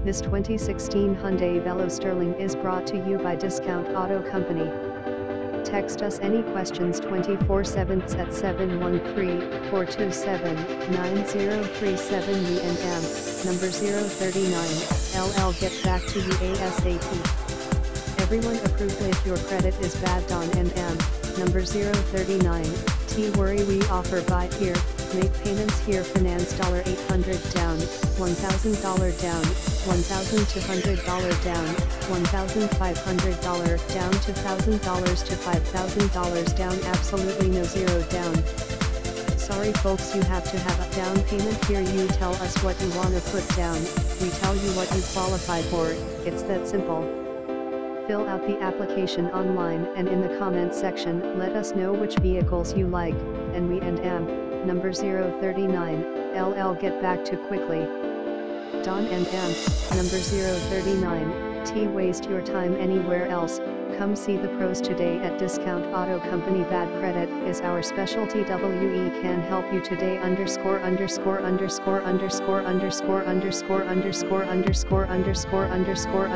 This 2016 Hyundai Veloster is brought to you by Discount Auto Company. Text us any questions 24-7 at 713-427-9037 VNM, number 039, LL get back to you ASAP. Everyone approved if your credit is bad Don MM, number 039, T worry we offer buy here, make payments here finance $800 down, $1,000 down, $1,200 down, $1,500 down to $1,000 to $5,000 down absolutely no zero down. Sorry folks you have to have a down payment here you tell us what you wanna put down, we tell you what you qualify for, it's that simple. Fill out the application online and in the comments section let us know which vehicles you like, and we and am, number 039, LL get back to quickly. Don and M, number 039, T waste your time anywhere else, come see the pros today at Discount Auto Company. Bad credit is our specialty. WE can help you today. Underscore underscore underscore underscore underscore underscore underscore underscore underscore underscore underscore